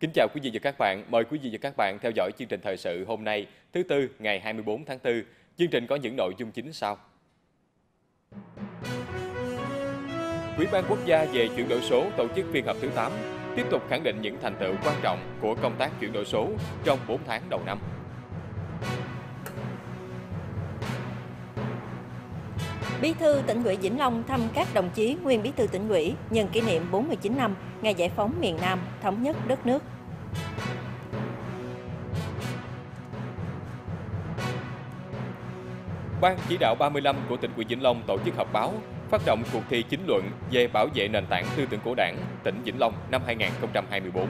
Kính chào quý vị và các bạn. Mời quý vị và các bạn theo dõi chương trình thời sự hôm nay, thứ tư ngày 24 tháng 4. Chương trình có những nội dung chính sau. Ủy ban quốc gia về chuyển đổi số tổ chức phiên họp thứ 8, tiếp tục khẳng định những thành tựu quan trọng của công tác chuyển đổi số trong 4 tháng đầu năm. Bí thư tỉnh ủy Vĩnh Long thăm các đồng chí nguyên bí thư tỉnh ủy nhân kỷ niệm 49 năm ngày giải phóng miền Nam, thống nhất đất nước. Ban chỉ đạo 35 của tỉnh ủy Vĩnh Long tổ chức họp báo phát động cuộc thi chính luận về bảo vệ nền tảng tư tưởng của Đảng, tỉnh Vĩnh Long năm 2024.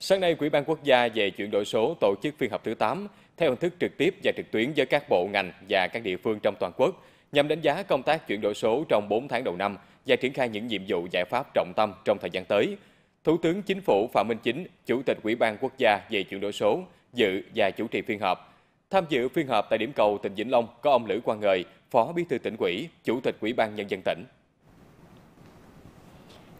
Sáng nay, Quỹ ban quốc gia về chuyển đổi số tổ chức phiên họp thứ 8 theo hình thức trực tiếp và trực tuyến với các bộ ngành và các địa phương trong toàn quốc nhằm đánh giá công tác chuyển đổi số trong 4 tháng đầu năm và triển khai những nhiệm vụ giải pháp trọng tâm trong thời gian tới. Thủ tướng Chính phủ Phạm Minh Chính, Chủ tịch Ủy ban quốc gia về chuyển đổi số, dự và chủ trì phiên họp. Tham dự phiên họp tại điểm cầu tỉnh Vĩnh Long có ông Lữ Quang Ngời, Phó Bí thư tỉnh ủy, Chủ tịch Ủy ban nhân dân tỉnh.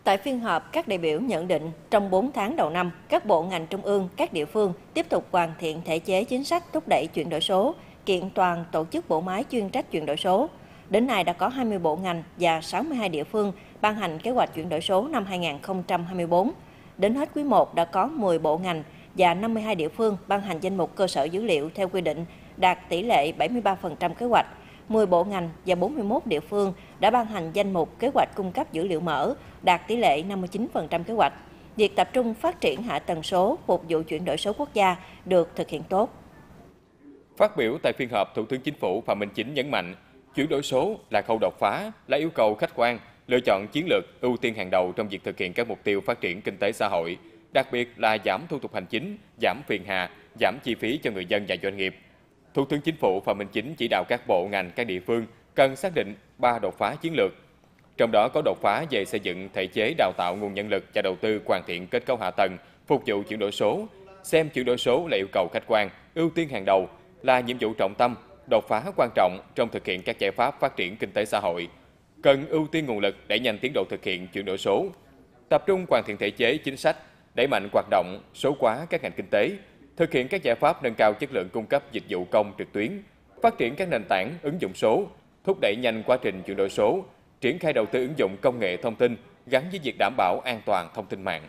Tại phiên họp, các đại biểu nhận định trong 4 tháng đầu năm, các bộ ngành trung ương, các địa phương tiếp tục hoàn thiện thể chế chính sách thúc đẩy chuyển đổi số, kiện toàn tổ chức bộ máy chuyên trách chuyển đổi số. Đến nay đã có 20 bộ ngành và 62 địa phương ban hành kế hoạch chuyển đổi số năm 2024. Đến hết quý 1 đã có 10 bộ ngành và 52 địa phương ban hành danh mục cơ sở dữ liệu theo quy định, đạt tỷ lệ 73% kế hoạch. 10 bộ ngành và 41 địa phương đã ban hành danh mục kế hoạch cung cấp dữ liệu mở, đạt tỷ lệ 59% kế hoạch. Việc tập trung phát triển hạ tầng số phục vụ chuyển đổi số quốc gia được thực hiện tốt. Phát biểu tại phiên họp, Thủ tướng Chính phủ Phạm Minh Chính nhấn mạnh, chuyển đổi số là khâu đột phá, là yêu cầu khách quan, lựa chọn chiến lược ưu tiên hàng đầu trong việc thực hiện các mục tiêu phát triển kinh tế xã hội, đặc biệt là giảm thủ tục hành chính, giảm phiền hà, giảm chi phí cho người dân và doanh nghiệp. Thủ tướng Chính phủ Phạm Minh Chính chỉ đạo các bộ ngành, các địa phương cần xác định ba đột phá chiến lược. Trong đó có đột phá về xây dựng thể chế đào tạo nguồn nhân lực và đầu tư hoàn thiện kết cấu hạ tầng, phục vụ chuyển đổi số, xem chuyển đổi số là yêu cầu khách quan, ưu tiên hàng đầu, là nhiệm vụ trọng tâm, đột phá quan trọng trong thực hiện các giải pháp phát triển kinh tế xã hội. Cần ưu tiên nguồn lực để nhanh tiến độ thực hiện chuyển đổi số, tập trung hoàn thiện thể chế chính sách, đẩy mạnh hoạt động số hóa các ngành kinh tế, thực hiện các giải pháp nâng cao chất lượng cung cấp dịch vụ công trực tuyến, phát triển các nền tảng ứng dụng số, thúc đẩy nhanh quá trình chuyển đổi số, triển khai đầu tư ứng dụng công nghệ thông tin gắn với việc đảm bảo an toàn thông tin mạng.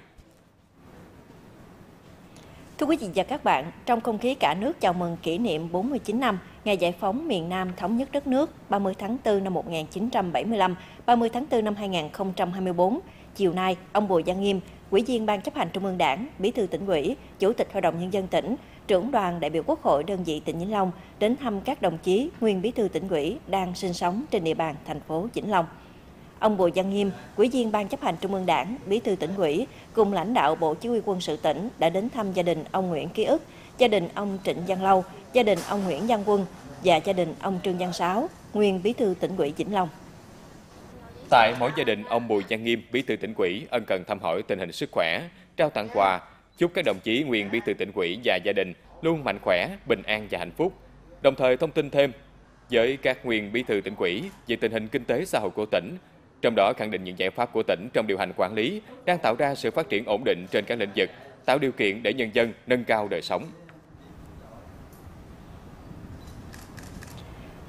Thưa quý vị và các bạn, trong không khí cả nước chào mừng kỷ niệm 49 năm ngày giải phóng miền Nam thống nhất đất nước 30 tháng 4 năm 1975, 30 tháng 4 năm 2024, chiều nay, ông Bùi Văn Nghiêm, Ủy viên Ban chấp hành Trung ương Đảng, Bí thư tỉnh ủy, Chủ tịch Hội đồng Nhân dân tỉnh, trưởng đoàn đại biểu Quốc hội đơn vị tỉnh Vĩnh Long đến thăm các đồng chí nguyên Bí thư tỉnh ủy đang sinh sống trên địa bàn thành phố Vĩnh Long. Ông Bùi Văn Nghiêm, Ủy viên Ban chấp hành Trung ương Đảng, Bí thư tỉnh ủy cùng lãnh đạo Bộ Chỉ huy quân sự tỉnh đã đến thăm gia đình ông Nguyễn Ký ức, gia đình ông Trịnh Văn Lâu, gia đình ông Nguyễn Văn Quân và gia đình ông Trương Văn Sáu, nguyên Bí thư tỉnh ủy Vĩnh Long. Tại mỗi gia đình, ông Bùi Văn Nghiêm, Bí thư tỉnh ủy ân cần thăm hỏi tình hình sức khỏe, trao tặng quà, chúc các đồng chí nguyên Bí thư tỉnh ủy và gia đình luôn mạnh khỏe, bình an và hạnh phúc. Đồng thời thông tin thêm với các nguyên Bí thư tỉnh ủy về tình hình kinh tế xã hội của tỉnh, trong đó khẳng định những giải pháp của tỉnh trong điều hành quản lý đang tạo ra sự phát triển ổn định trên các lĩnh vực, tạo điều kiện để nhân dân nâng cao đời sống.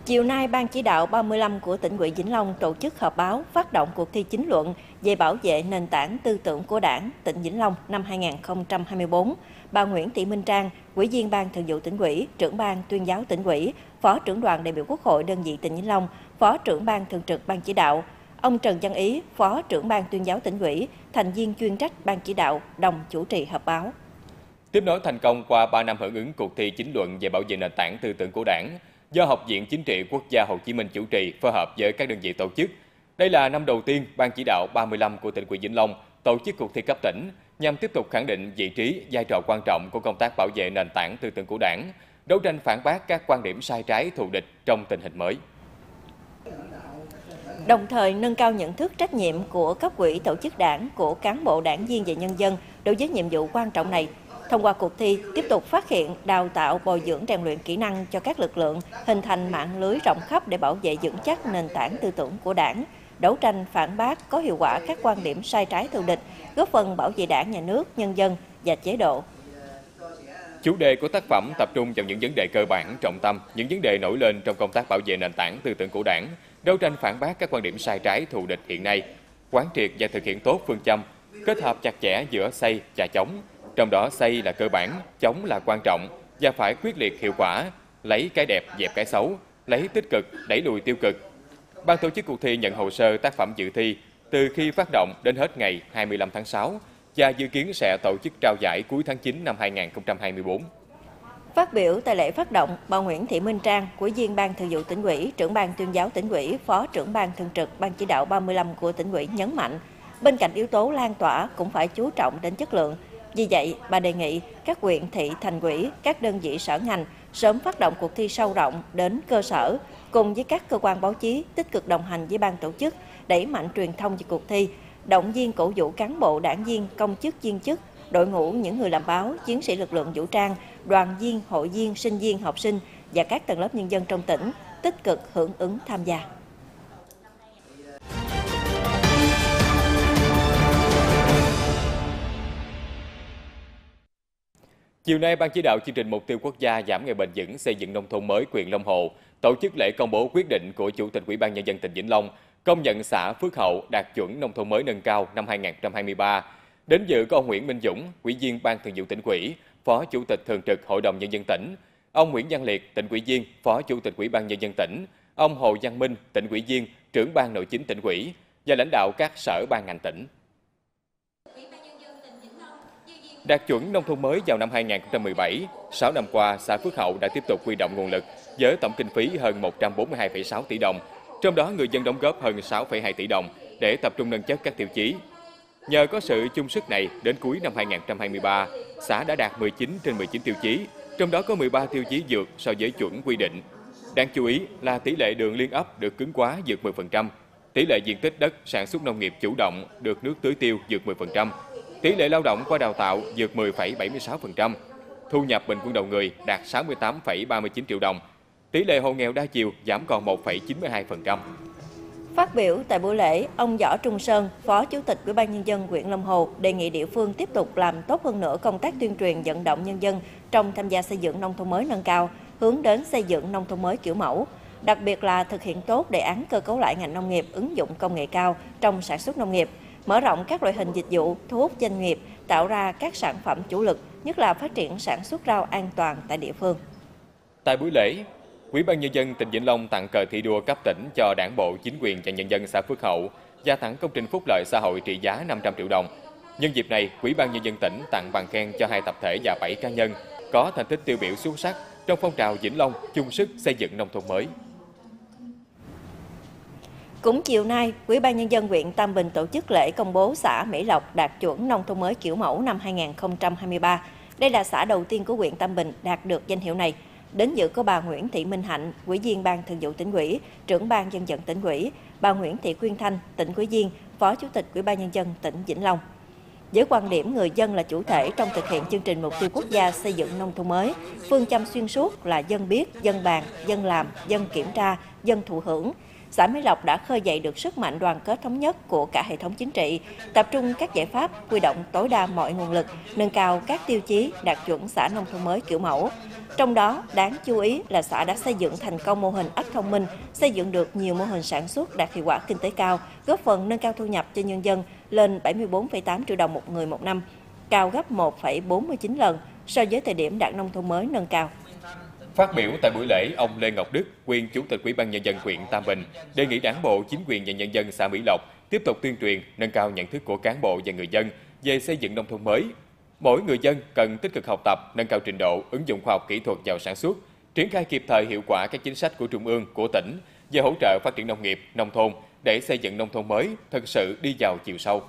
Chiều nay, Ban chỉ đạo 35 của tỉnh ủy Vĩnh Long tổ chức họp báo phát động cuộc thi chính luận về bảo vệ nền tảng tư tưởng của Đảng, tỉnh Vĩnh Long năm 2024. Bà Nguyễn Thị Minh Trang, Ủy viên Ban Thường vụ tỉnh ủy, trưởng ban tuyên giáo tỉnh ủy, Phó trưởng đoàn đại biểu Quốc hội đơn vị tỉnh Vĩnh Long, Phó trưởng ban thường trực Ban chỉ đạo, ông Trần Văn Ý, Phó trưởng ban tuyên giáo tỉnh ủy, thành viên chuyên trách Ban chỉ đạo, đồng chủ trì họp báo. Tiếp nối thành công qua 3 năm hưởng ứng cuộc thi chính luận về bảo vệ nền tảng tư tưởng của Đảng, do Học viện Chính trị Quốc gia Hồ Chí Minh chủ trì phối hợp với các đơn vị tổ chức. Đây là năm đầu tiên Ban chỉ đạo 35 của tỉnh ủy Vĩnh Long tổ chức cuộc thi cấp tỉnh nhằm tiếp tục khẳng định vị trí, vai trò quan trọng của công tác bảo vệ nền tảng tư tưởng của Đảng, đấu tranh phản bác các quan điểm sai trái thù địch trong tình hình mới. Đồng thời nâng cao nhận thức trách nhiệm của cấp quỹ tổ chức đảng, của cán bộ đảng viên và nhân dân đối với nhiệm vụ quan trọng này Thông qua cuộc thi, tiếp tục phát hiện, đào tạo, bồi dưỡng rèn luyện kỹ năng cho các lực lượng, hình thành mạng lưới rộng khắp để bảo vệ vững chắc nền tảng tư tưởng của đảng, đấu tranh phản bác có hiệu quả các quan điểm sai trái thù địch, góp phần bảo vệ đảng, nhà nước, nhân dân và chế độ. Chủ đề của tác phẩm tập trung vào những vấn đề cơ bản, trọng tâm, những vấn đề nổi lên trong công tác bảo vệ nền tảng tư tưởng của đảng, đấu tranh phản bác các quan điểm sai trái thù địch hiện nay, quán triệt và thực hiện tốt phương châm, kết hợp chặt chẽ giữa xây và chống. Trong đó xây là cơ bản, chống là quan trọng và phải quyết liệt hiệu quả, lấy cái đẹp dẹp cái xấu, lấy tích cực đẩy lùi tiêu cực. Ban tổ chức cuộc thi nhận hồ sơ tác phẩm dự thi từ khi phát động đến hết ngày 25 tháng 6 và dự kiến sẽ tổ chức trao giải cuối tháng 9 năm 2024. Phát biểu tại lễ phát động, bà Nguyễn Thị Minh Trang, Ủy viên Ban Thường vụ tỉnh ủy, trưởng ban tuyên giáo tỉnh ủy, phó trưởng ban thường trực ban chỉ đạo 35 của tỉnh ủy nhấn mạnh, bên cạnh yếu tố lan tỏa cũng phải chú trọng đến chất lượng. Vì vậy, bà đề nghị các huyện thị thành quỹ các đơn vị sở ngành sớm phát động cuộc thi sâu rộng đến cơ sở cùng với các cơ quan báo chí tích cực đồng hành với ban tổ chức, đẩy mạnh truyền thông về cuộc thi, động viên cổ vũ cán bộ đảng viên, công chức viên chức, đội ngũ những người làm báo, chiến sĩ lực lượng vũ trang, đoàn viên, hội viên, sinh viên, học sinh và các tầng lớp nhân dân trong tỉnh tích cực hưởng ứng tham gia. Chiều nay, Ban chỉ đạo chương trình Mục tiêu Quốc gia giảm nghèo bền vững xây dựng nông thôn mới quyền Long Hồ tổ chức lễ công bố quyết định của Chủ tịch Ủy ban Nhân dân tỉnh Vĩnh Long công nhận xã Phước Hậu đạt chuẩn nông thôn mới nâng cao năm 2023. Đến dự có ông Nguyễn Minh Dũng, Ủy viên Ban Thường vụ tỉnh ủy, Phó Chủ tịch Thường trực Hội đồng Nhân dân tỉnh, ông Nguyễn Văn Liệt, tỉnh ủy viên, Phó Chủ tịch Ủy ban Nhân dân tỉnh, ông Hồ Văn Minh, tỉnh ủy viên, trưởng ban nội chính tỉnh ủy và lãnh đạo các sở ban ngành tỉnh. Đạt chuẩn nông thôn mới vào năm 2017, 6 năm qua, xã Phước Hậu đã tiếp tục huy động nguồn lực với tổng kinh phí hơn 142,6 tỷ đồng, trong đó người dân đóng góp hơn 6,2 tỷ đồng để tập trung nâng chất các tiêu chí. Nhờ có sự chung sức này, đến cuối năm 2023, xã đã đạt 19 trên 19 tiêu chí, trong đó có 13 tiêu chí vượt so với chuẩn quy định. Đáng chú ý là tỷ lệ đường liên ấp được cứng quá vượt 10%, tỷ lệ diện tích đất sản xuất nông nghiệp chủ động được nước tưới tiêu vượt 10%, tỷ lệ lao động qua đào tạo vượt 10,76%, thu nhập bình quân đầu người đạt 68,39 triệu đồng, tỷ lệ hộ nghèo đa chiều giảm còn 1,92%. Phát biểu tại buổi lễ, ông Võ Trung Sơn, Phó Chủ tịch Ủy ban nhân dân huyện Long Hồ đề nghị địa phương tiếp tục làm tốt hơn nữa công tác tuyên truyền vận động nhân dân trong tham gia xây dựng nông thôn mới nâng cao, hướng đến xây dựng nông thôn mới kiểu mẫu, đặc biệt là thực hiện tốt đề án cơ cấu lại ngành nông nghiệp ứng dụng công nghệ cao trong sản xuất nông nghiệp, mở rộng các loại hình dịch vụ, thu hút doanh nghiệp, tạo ra các sản phẩm chủ lực, nhất là phát triển sản xuất rau an toàn tại địa phương. Tại buổi lễ, Ủy ban nhân dân tỉnh Vĩnh Long tặng cờ thi đua cấp tỉnh cho Đảng bộ, chính quyền và nhân dân xã Phước Hậu và tặng công trình phúc lợi xã hội trị giá 500 triệu đồng. Nhân dịp này, Ủy ban nhân dân tỉnh tặng bằng khen cho hai tập thể và 7 cá nhân có thành tích tiêu biểu xuất sắc trong phong trào Vĩnh Long chung sức xây dựng nông thôn mới. Cũng chiều nay, Ủy ban nhân dân huyện Tam Bình tổ chức lễ công bố xã Mỹ Lộc đạt chuẩn nông thôn mới kiểu mẫu năm 2023. Đây là xã đầu tiên của huyện Tam Bình đạt được danh hiệu này. Đến dự có bà Nguyễn Thị Minh Hạnh, Ủy viên Ban Thường vụ tỉnh ủy, trưởng ban dân vận tỉnh ủy, bà Nguyễn Thị Quyên Thanh, tỉnh ủy viên, Phó Chủ tịch Ủy ban nhân dân tỉnh Vĩnh Long. Với quan điểm người dân là chủ thể trong thực hiện chương trình mục tiêu quốc gia xây dựng nông thôn mới, phương châm xuyên suốt là dân biết, dân bàn, dân làm, dân kiểm tra, dân thụ hưởng, xã Mỹ Lộc đã khơi dậy được sức mạnh đoàn kết thống nhất của cả hệ thống chính trị, tập trung các giải pháp huy động tối đa mọi nguồn lực, nâng cao các tiêu chí đạt chuẩn xã nông thôn mới kiểu mẫu. Trong đó, đáng chú ý là xã đã xây dựng thành công mô hình ấp thông minh, xây dựng được nhiều mô hình sản xuất đạt hiệu quả kinh tế cao, góp phần nâng cao thu nhập cho nhân dân lên 74,8 triệu đồng một người một năm, cao gấp 1,49 lần so với thời điểm đạt nông thôn mới nâng cao. Phát biểu tại buổi lễ, ông Lê Ngọc Đức, quyền Chủ tịch Ủy ban Nhân dân huyện Tam Bình, đề nghị đảng bộ, chính quyền và nhân dân xã Mỹ Lộc tiếp tục tuyên truyền, nâng cao nhận thức của cán bộ và người dân về xây dựng nông thôn mới. Mỗi người dân cần tích cực học tập, nâng cao trình độ, ứng dụng khoa học kỹ thuật vào sản xuất, triển khai kịp thời hiệu quả các chính sách của Trung ương, của tỉnh về hỗ trợ phát triển nông nghiệp, nông thôn để xây dựng nông thôn mới thực sự đi vào chiều sâu.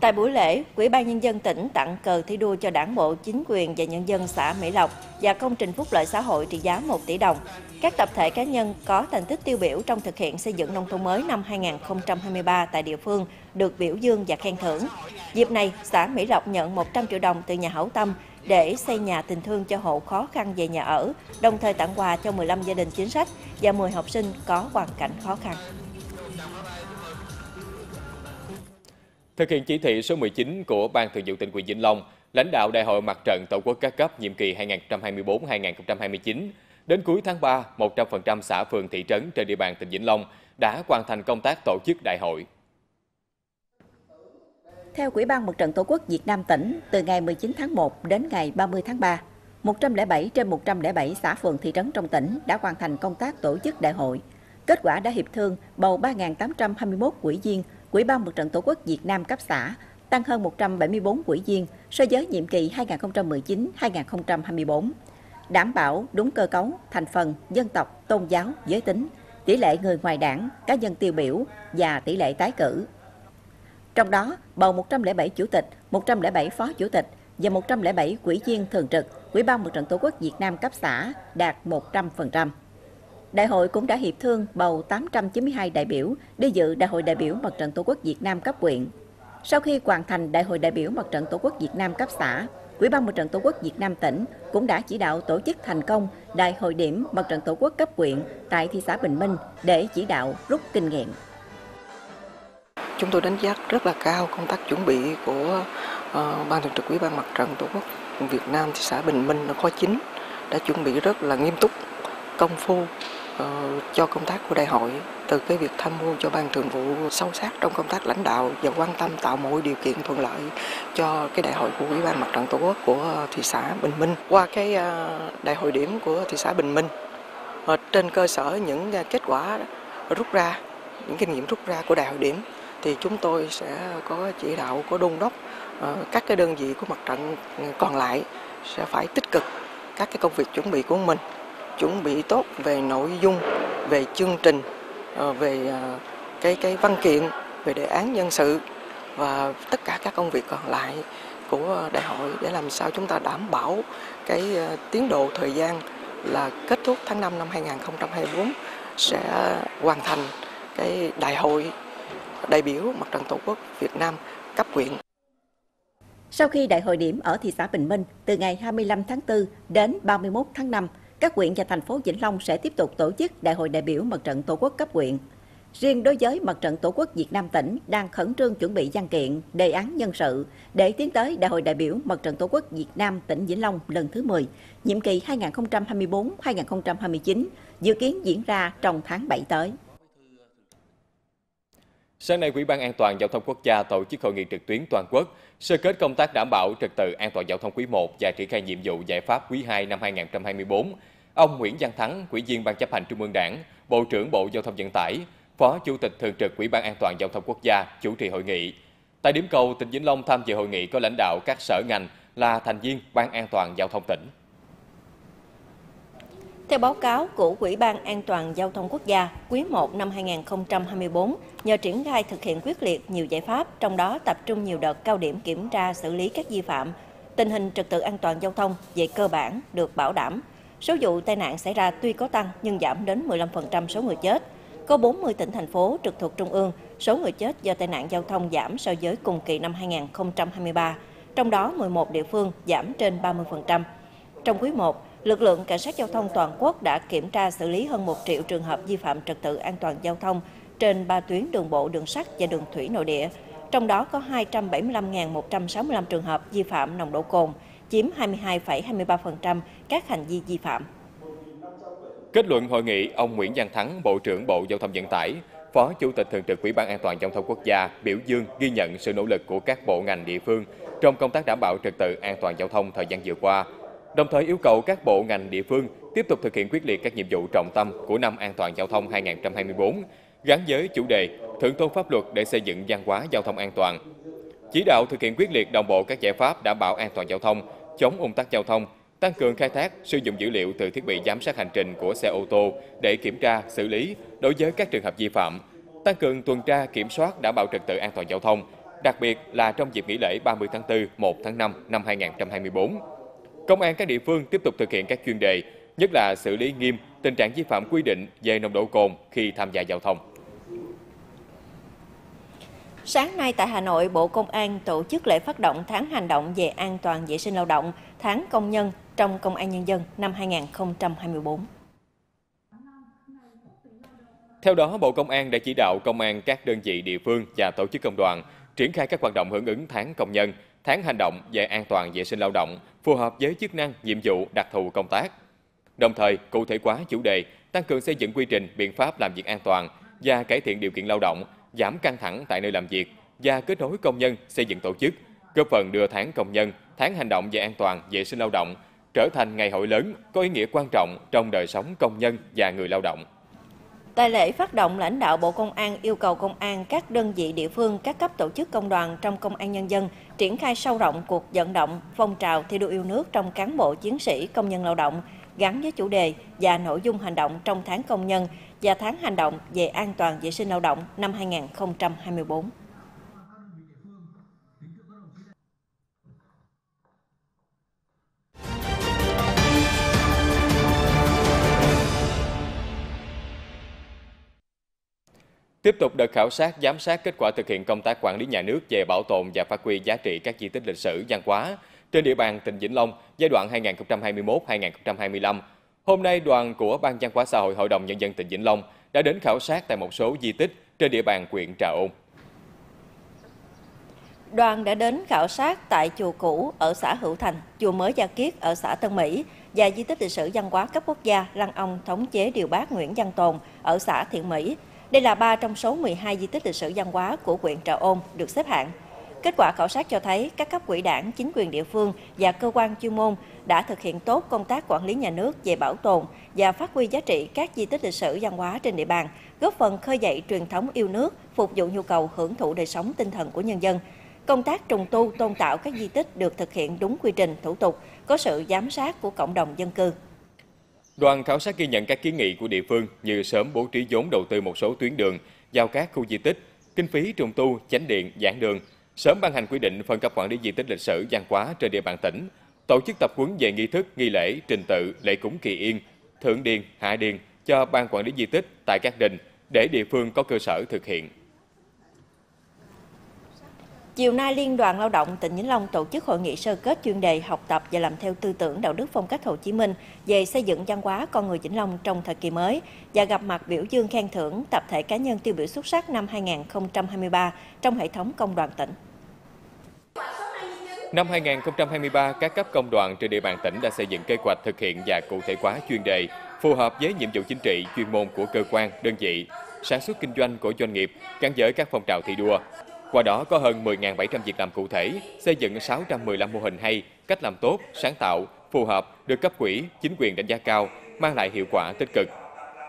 Tại buổi lễ, Ủy ban Nhân dân tỉnh tặng cờ thi đua cho đảng bộ, chính quyền và nhân dân xã Mỹ Lộc và công trình phúc lợi xã hội trị giá 1 tỷ đồng. Các tập thể cá nhân có thành tích tiêu biểu trong thực hiện xây dựng nông thôn mới năm 2023 tại địa phương được biểu dương và khen thưởng. Dịp này, xã Mỹ Lộc nhận 100 triệu đồng từ nhà hảo tâm để xây nhà tình thương cho hộ khó khăn về nhà ở, đồng thời tặng quà cho 15 gia đình chính sách và 10 học sinh có hoàn cảnh khó khăn. Thực hiện chỉ thị số 19 của Ban Thường vụ tỉnh ủy Vĩnh Long, lãnh đạo Đại hội Mặt trận Tổ quốc các cấp nhiệm kỳ 2024-2029 đến cuối tháng 3, 100% xã phường thị trấn trên địa bàn tỉnh Vĩnh Long đã hoàn thành công tác tổ chức đại hội. Theo quỹ ban Mặt trận Tổ quốc Việt Nam tỉnh, từ ngày 19 tháng 1 đến ngày 30 tháng 3, 107 trên 107 xã phường thị trấn trong tỉnh đã hoàn thành công tác tổ chức đại hội. Kết quả đã hiệp thương bầu 3.821 quỹ viên Quỹ ban Mặt trận Tổ quốc Việt Nam cấp xã, tăng hơn 174 quỹ viên so với nhiệm kỳ 2019-2024, đảm bảo đúng cơ cấu, thành phần, dân tộc, tôn giáo, giới tính, tỷ lệ người ngoài đảng, cá nhân tiêu biểu và tỷ lệ tái cử. Trong đó, bầu 107 chủ tịch, 107 phó chủ tịch và 107 quỹ viên thường trực, Quỹ ban Mặt trận Tổ quốc Việt Nam cấp xã đạt 100%. Đại hội cũng đã hiệp thương bầu 892 đại biểu đi dự Đại hội đại biểu Mặt trận Tổ quốc Việt Nam cấp huyện. Sau khi hoàn thành Đại hội đại biểu Mặt trận Tổ quốc Việt Nam cấp xã, Ủy ban Mặt trận Tổ quốc Việt Nam tỉnh cũng đã chỉ đạo tổ chức thành công Đại hội điểm Mặt trận Tổ quốc cấp huyện tại thị xã Bình Minh để chỉ đạo rút kinh nghiệm. Chúng tôi đánh giá rất là cao công tác chuẩn bị của uh, Ban thường trực Ủy ban Mặt trận Tổ quốc Việt Nam thị xã Bình Minh ở khóa 9 đã chuẩn bị rất là nghiêm túc, công phu Ờ, cho công tác của đại hội, từ cái việc tham mưu cho ban thường vụ sâu sát trong công tác lãnh đạo và quan tâm tạo mọi điều kiện thuận lợi cho cái đại hội của ủy ban mặt trận tổ quốc của thị xã Bình Minh. Qua cái ờ, đại hội điểm của thị xã Bình Minh ờ, trên cơ sở những kết quả rút ra, những kinh nghiệm rút ra của đại hội điểm, thì chúng tôi sẽ có chỉ đạo, có đôn đốc các cái đơn vị của mặt trận còn lại sẽ phải tích cực các cái công việc chuẩn bị của mình chuẩn bị tốt về nội dung, về chương trình, ờ, về ờ, cái cái văn kiện, về đề án nhân sự và tất cả các công việc còn lại của đại hội để làm sao chúng ta đảm bảo cái ờ, tiến độ thời gian là kết thúc tháng 5 năm 2024 sẽ hoàn thành cái đại hội đại biểu mặt trận tổ quốc Việt Nam cấp huyện. Sau khi đại hội điểm ở thị xã Bình Minh từ ngày 25 tháng 4 đến 31 tháng 5, các huyện và thành phố Vĩnh Long sẽ tiếp tục tổ chức Đại hội đại biểu Mặt trận Tổ quốc cấp huyện. Riêng đối với Mặt trận Tổ quốc Việt Nam tỉnh đang khẩn trương chuẩn bị văn kiện, đề án nhân sự để tiến tới Đại hội đại biểu Mặt trận Tổ quốc Việt Nam tỉnh Vĩnh Long lần thứ 10, nhiệm kỳ 2024-2029, dự kiến diễn ra trong tháng 7 tới. Sáng nay, Ủy ban An toàn Giao thông Quốc gia tổ chức hội nghị trực tuyến toàn quốc sơ kết công tác đảm bảo trật tự an toàn giao thông quý 1 và triển khai nhiệm vụ giải pháp quý 2 năm 2024. Ông Nguyễn Văn Thắng, Ủy viên Ban chấp hành Trung ương Đảng, Bộ trưởng Bộ Giao thông Vận tải, Phó Chủ tịch Thường trực Ủy ban An toàn Giao thông Quốc gia chủ trì hội nghị. Tại điểm cầu, tỉnh Vĩnh Long tham dự hội nghị có lãnh đạo các sở ngành là thành viên Ban An toàn Giao thông tỉnh. Theo báo cáo của Ủy ban An toàn Giao thông Quốc gia, quý 1 năm 2024, nhờ triển khai thực hiện quyết liệt nhiều giải pháp, trong đó tập trung nhiều đợt cao điểm kiểm tra xử lý các vi phạm, tình hình trật tự an toàn giao thông về cơ bản được bảo đảm. Số vụ tai nạn xảy ra tuy có tăng nhưng giảm đến 15% số người chết. Có 40 tỉnh thành phố trực thuộc trung ương, số người chết do tai nạn giao thông giảm so với cùng kỳ năm 2023, trong đó 11 địa phương giảm trên 30%. Trong quý 1, lực lượng cảnh sát giao thông toàn quốc đã kiểm tra xử lý hơn 1 triệu trường hợp vi phạm trật tự an toàn giao thông trên 3 tuyến đường bộ, đường sắt và đường thủy nội địa. Trong đó có 275.165 trường hợp vi phạm nồng độ cồn, chiếm 22,23% các hành vi vi phạm. Kết luận hội nghị, ông Nguyễn Văn Thắng, Bộ trưởng Bộ Giao thông Vận tải, Phó Chủ tịch Thường trực Ủy ban An toàn Giao thông Quốc gia biểu dương ghi nhận sự nỗ lực của các bộ ngành địa phương trong công tác đảm bảo trật tự an toàn giao thông thời gian vừa qua, đồng thời yêu cầu các bộ ngành địa phương tiếp tục thực hiện quyết liệt các nhiệm vụ trọng tâm của năm an toàn giao thông 2024, gắn với chủ đề thượng tôn pháp luật để xây dựng văn hóa giao thông an toàn. Chỉ đạo thực hiện quyết liệt đồng bộ các giải pháp đảm bảo an toàn giao thông, chống ung tắc giao thông, tăng cường khai thác, sử dụng dữ liệu từ thiết bị giám sát hành trình của xe ô tô để kiểm tra, xử lý đối với các trường hợp vi phạm, tăng cường tuần tra kiểm soát đảm bảo trật tự an toàn giao thông, đặc biệt là trong dịp nghỉ lễ 30 tháng 4, 1 tháng 5 năm 2024. Công an các địa phương tiếp tục thực hiện các chuyên đề, nhất là xử lý nghiêm tình trạng vi phạm quy định về nồng độ cồn khi tham gia giao thông. Sáng nay tại Hà Nội, Bộ Công an tổ chức lễ phát động tháng hành động về an toàn vệ sinh lao động, tháng công nhân trong Công an Nhân dân năm 2024. Theo đó, Bộ Công an đã chỉ đạo công an các đơn vị địa phương và tổ chức công đoàn triển khai các hoạt động hưởng ứng tháng công nhân, tháng hành động về an toàn vệ sinh lao động phù hợp với chức năng, nhiệm vụ, đặc thù công tác. Đồng thời, cụ thể hóa chủ đề tăng cường xây dựng quy trình, biện pháp làm việc an toàn và cải thiện điều kiện lao động, giảm căng thẳng tại nơi làm việc và kết nối công nhân xây dựng tổ chức, góp phần đưa tháng công nhân, tháng hành động về an toàn vệ sinh lao động trở thành ngày hội lớn có ý nghĩa quan trọng trong đời sống công nhân và người lao động. Tại lễ phát động, lãnh đạo Bộ Công an yêu cầu công an các đơn vị địa phương, các cấp tổ chức công đoàn trong công an nhân dân triển khai sâu rộng cuộc vận động, phong trào thi đua yêu nước trong cán bộ chiến sĩ công nhân lao động gắn với chủ đề và nội dung hành động trong tháng công nhân và tháng hành động về an toàn vệ sinh lao động năm 2024. Tiếp tục đợt khảo sát giám sát kết quả thực hiện công tác quản lý nhà nước về bảo tồn và phát huy giá trị các di tích lịch sử văn hóa trên địa bàn tỉnh Vĩnh Long giai đoạn 2021-2025. Hôm nay, đoàn của Ban văn hóa xã hội Hội đồng Nhân dân tỉnh Vĩnh Long đã đến khảo sát tại một số di tích trên địa bàn huyện Trà Ôn. Đoàn đã đến khảo sát tại chùa cũ ở xã Hữu Thành, chùa mới Gia Kiết ở xã Tân Mỹ và di tích lịch sử văn hóa cấp quốc gia Lăng Ông thống chế điều bác Nguyễn Văn Tồn ở xã Thiện Mỹ. Đây là ba trong số 12 di tích lịch sử văn hóa của huyện Trà Ôn được xếp hạng. Kết quả khảo sát cho thấy các cấp quỹ đảng, chính quyền địa phương và cơ quan chuyên môn đã thực hiện tốt công tác quản lý nhà nước về bảo tồn và phát huy giá trị các di tích lịch sử văn hóa trên địa bàn, góp phần khơi dậy truyền thống yêu nước, phục vụ nhu cầu hưởng thụ đời sống tinh thần của nhân dân. Công tác trùng tu, tôn tạo các di tích được thực hiện đúng quy trình, thủ tục, có sự giám sát của cộng đồng dân cư. Đoàn khảo sát ghi nhận các kiến nghị của địa phương như sớm bố trí vốn đầu tư một số tuyến đường, giao các khu di tích, kinh phí trùng tu, chánh điện, giảng đường, sớm ban hành quy định phân cấp quản lý di tích lịch sử văn hóa trên địa bàn tỉnh, tổ chức tập huấn về nghi thức, nghi lễ, trình tự, lễ cúng kỳ yên, thượng điền, hạ điền cho ban quản lý di tích tại các đình để địa phương có cơ sở thực hiện. Chiều nay, Liên đoàn Lao động tỉnh Vĩnh Long tổ chức hội nghị sơ kết chuyên đề học tập và làm theo tư tưởng đạo đức phong cách Hồ Chí Minh về xây dựng văn hóa con người Vĩnh Long trong thời kỳ mới và gặp mặt biểu dương khen thưởng tập thể cá nhân tiêu biểu xuất sắc năm 2023 trong hệ thống công đoàn tỉnh. Năm 2023, các cấp công đoàn trên địa bàn tỉnh đã xây dựng kế hoạch thực hiện và cụ thể hóa chuyên đề phù hợp với nhiệm vụ chính trị, chuyên môn của cơ quan, đơn vị, sản xuất kinh doanh của doanh nghiệp gắn với các phong trào thi đua. Qua đó có hơn 10.700 việc làm cụ thể, xây dựng 615 mô hình hay, cách làm tốt, sáng tạo, phù hợp, được cấp quỹ, chính quyền đánh giá cao, mang lại hiệu quả tích cực.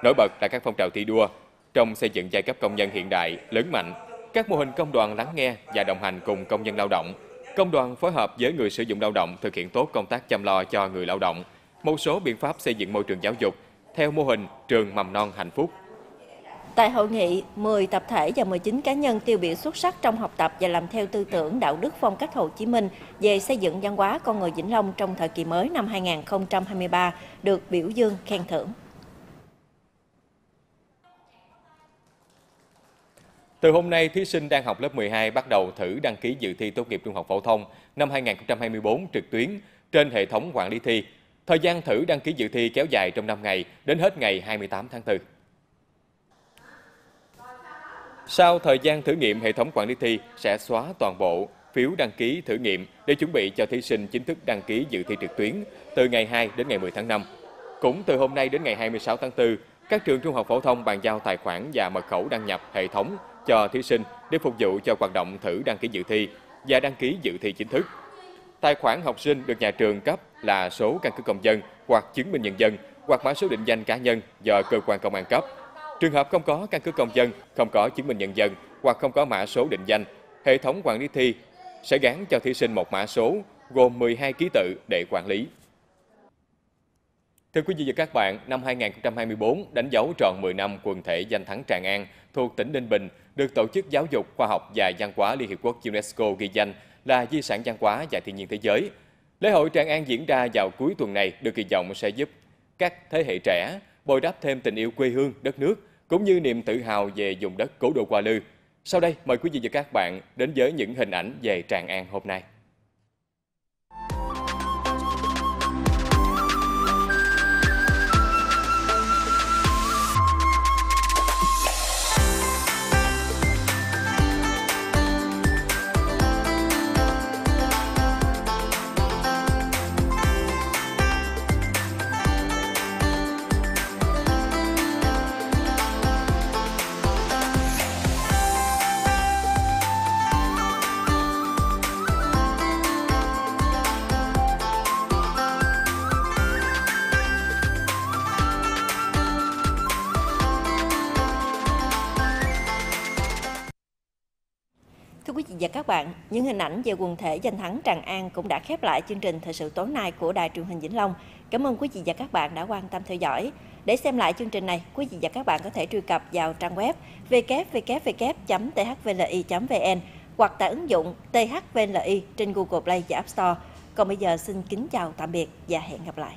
Nổi bật là các phong trào thi đua trong xây dựng giai cấp công nhân hiện đại, lớn mạnh, các mô hình công đoàn lắng nghe và đồng hành cùng công nhân lao động, Công đoàn phối hợp với người sử dụng lao động thực hiện tốt công tác chăm lo cho người lao động, một số biện pháp xây dựng môi trường giáo dục theo mô hình trường mầm non hạnh phúc. Tại hội nghị, 10 tập thể và 19 cá nhân tiêu biểu xuất sắc trong học tập và làm theo tư tưởng đạo đức phong cách Hồ Chí Minh về xây dựng văn hóa con người Vĩnh Long trong thời kỳ mới năm 2023 được biểu dương khen thưởng. Từ hôm nay, thí sinh đang học lớp 12 bắt đầu thử đăng ký dự thi tốt nghiệp trung học phổ thông năm 2024 trực tuyến trên hệ thống quản lý thi. Thời gian thử đăng ký dự thi kéo dài trong 5 ngày đến hết ngày 28 tháng 4. Sau thời gian thử nghiệm, hệ thống quản lý thi sẽ xóa toàn bộ phiếu đăng ký thử nghiệm để chuẩn bị cho thí sinh chính thức đăng ký dự thi trực tuyến từ ngày 2 đến ngày 10 tháng 5. Cũng từ hôm nay đến ngày 26 tháng 4, các trường trung học phổ thông bàn giao tài khoản và mật khẩu đăng nhập hệ thống cho thí sinh để phục vụ cho hoạt động thử đăng ký dự thi và đăng ký dự thi chính thức. Tài khoản học sinh được nhà trường cấp là số căn cước công dân hoặc chứng minh nhân dân hoặc mã số định danh cá nhân do cơ quan công an cấp. Trường hợp không có căn cứ công dân, không có chứng minh nhân dân hoặc không có mã số định danh, hệ thống quản lý thi sẽ gắn cho thí sinh một mã số gồm 12 ký tự để quản lý. Thưa quý vị và các bạn, năm 2024 đánh dấu tròn 10 năm quần thể danh thắng Tràng An thuộc tỉnh Ninh Bình được Tổ chức Giáo dục, Khoa học và Văn hóa Liên Hiệp Quốc UNESCO ghi danh là di sản văn hóa và thiên nhiên thế giới. Lễ hội Tràng An diễn ra vào cuối tuần này được kỳ vọng sẽ giúp các thế hệ trẻ bồi đắp thêm tình yêu quê hương, đất nước, cũng như niềm tự hào về vùng đất cố đô Hoa Lư. Sau đây, mời quý vị và các bạn đến với những hình ảnh về Tràng An hôm nay. Bạn, những hình ảnh về quần thể danh thắng Tràng An cũng đã khép lại chương trình thời sự tối nay của Đài truyền hình Vĩnh Long. Cảm ơn quý vị và các bạn đã quan tâm theo dõi. Để xem lại chương trình này, quý vị và các bạn có thể truy cập vào trang web www.thvli.vn hoặc tại ứng dụng THVLI trên Google Play và App Store. Còn bây giờ xin kính chào tạm biệt và hẹn gặp lại.